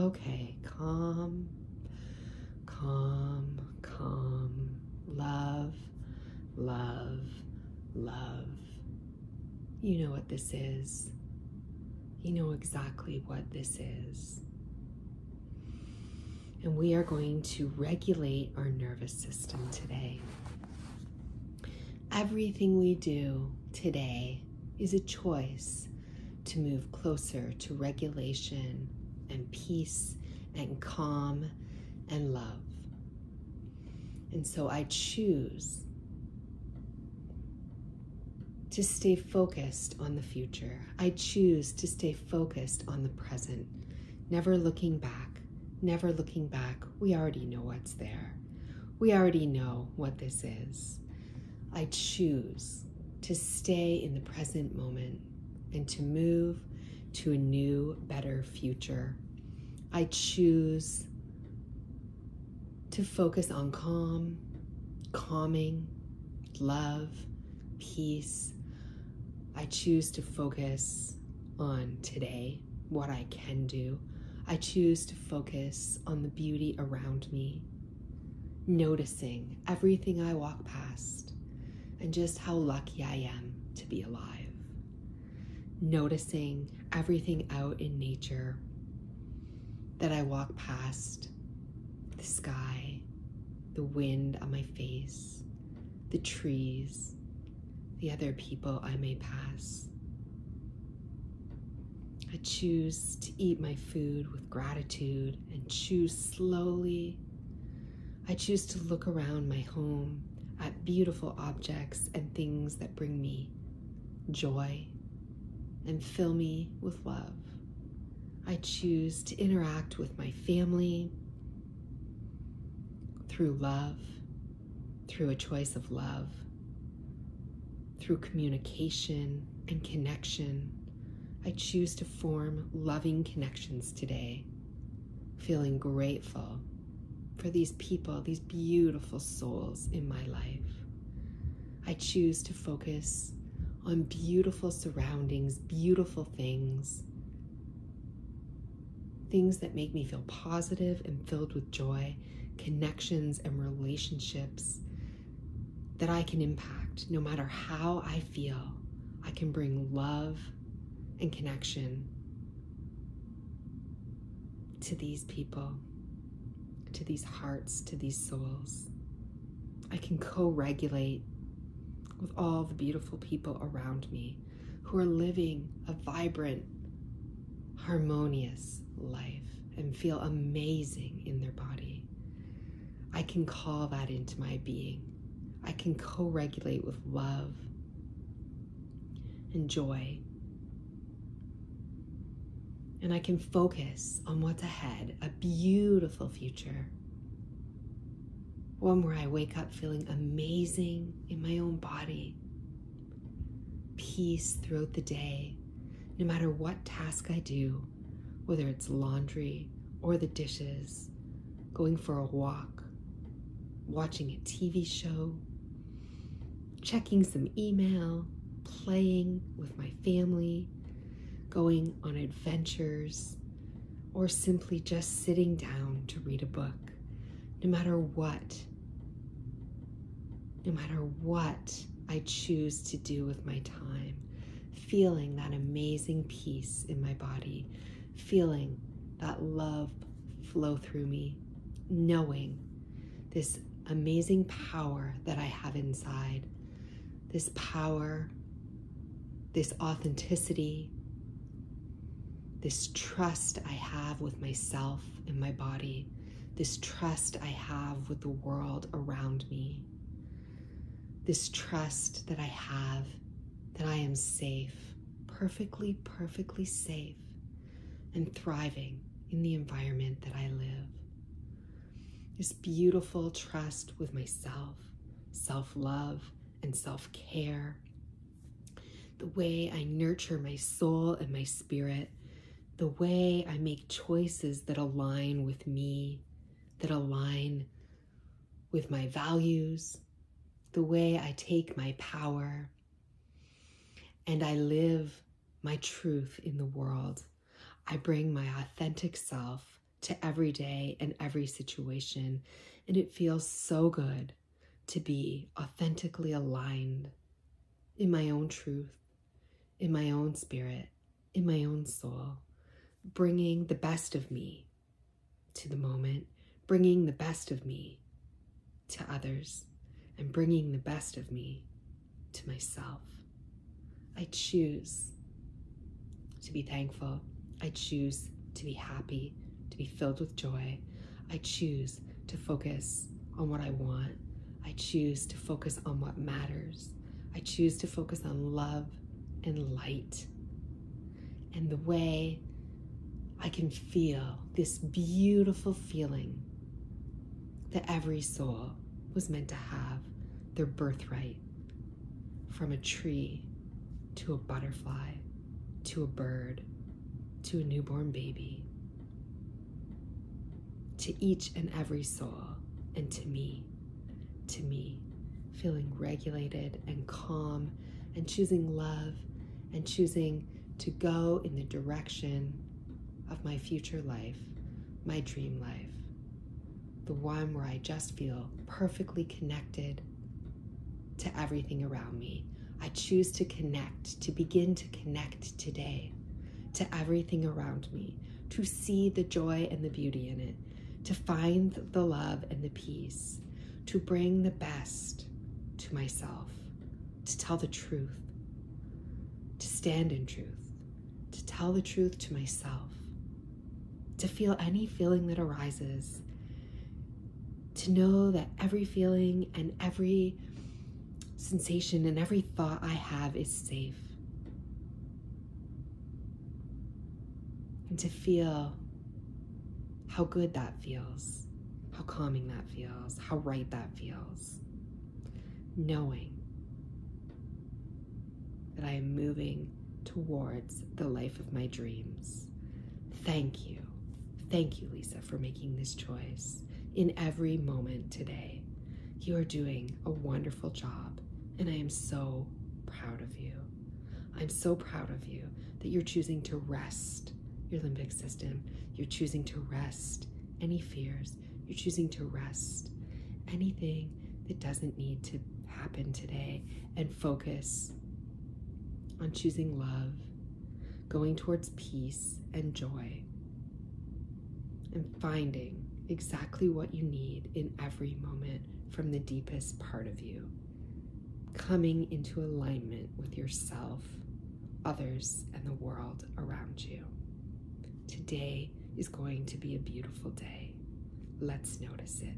Okay, calm, calm, calm. Love, love, love. You know what this is. You know exactly what this is. And we are going to regulate our nervous system today. Everything we do today is a choice to move closer to regulation and peace and calm and love. And so I choose to stay focused on the future. I choose to stay focused on the present, never looking back, never looking back. We already know what's there. We already know what this is. I choose to stay in the present moment and to move to a new, better future. I choose to focus on calm, calming, love, peace. I choose to focus on today, what I can do. I choose to focus on the beauty around me, noticing everything I walk past and just how lucky I am to be alive. Noticing everything out in nature that I walk past the sky, the wind on my face, the trees, the other people I may pass. I choose to eat my food with gratitude and choose slowly. I choose to look around my home at beautiful objects and things that bring me joy and fill me with love. I choose to interact with my family through love, through a choice of love, through communication and connection. I choose to form loving connections today, feeling grateful for these people, these beautiful souls in my life. I choose to focus on beautiful surroundings, beautiful things, things that make me feel positive and filled with joy, connections and relationships that I can impact no matter how I feel. I can bring love and connection to these people, to these hearts, to these souls. I can co regulate with all the beautiful people around me who are living a vibrant, harmonious life and feel amazing in their body. I can call that into my being. I can co regulate with love and joy. And I can focus on what's ahead a beautiful future one where I wake up feeling amazing in my own body, peace throughout the day, no matter what task I do, whether it's laundry or the dishes, going for a walk, watching a TV show, checking some email, playing with my family, going on adventures, or simply just sitting down to read a book. No matter what, no matter what I choose to do with my time, feeling that amazing peace in my body, feeling that love flow through me, knowing this amazing power that I have inside, this power, this authenticity, this trust I have with myself and my body, this trust I have with the world around me this trust that I have that I am safe, perfectly, perfectly safe, and thriving in the environment that I live. This beautiful trust with myself, self love, and self care. The way I nurture my soul and my spirit. The way I make choices that align with me, that align with my values, the way I take my power and I live my truth in the world. I bring my authentic self to every day and every situation. And it feels so good to be authentically aligned in my own truth, in my own spirit, in my own soul, bringing the best of me to the moment, bringing the best of me to others, and bringing the best of me to myself. I choose to be thankful. I choose to be happy, to be filled with joy. I choose to focus on what I want. I choose to focus on what matters. I choose to focus on love and light and the way I can feel this beautiful feeling that every soul was meant to have their birthright from a tree to a butterfly to a bird to a newborn baby to each and every soul and to me, to me, feeling regulated and calm and choosing love and choosing to go in the direction of my future life, my dream life, the one where I just feel perfectly connected to everything around me. I choose to connect, to begin to connect today to everything around me, to see the joy and the beauty in it, to find the love and the peace, to bring the best to myself, to tell the truth, to stand in truth, to tell the truth to myself, to feel any feeling that arises, to know that every feeling and every sensation and every thought I have is safe. And to feel how good that feels, how calming that feels, how right that feels. Knowing that I am moving towards the life of my dreams. Thank you. Thank you, Lisa, for making this choice in every moment today. You are doing a wonderful job, and I am so proud of you. I'm so proud of you that you're choosing to rest your limbic system. You're choosing to rest any fears. You're choosing to rest anything that doesn't need to happen today and focus on choosing love, going towards peace and joy, and finding exactly what you need in every moment from the deepest part of you, coming into alignment with yourself, others, and the world around you. Today is going to be a beautiful day. Let's notice it.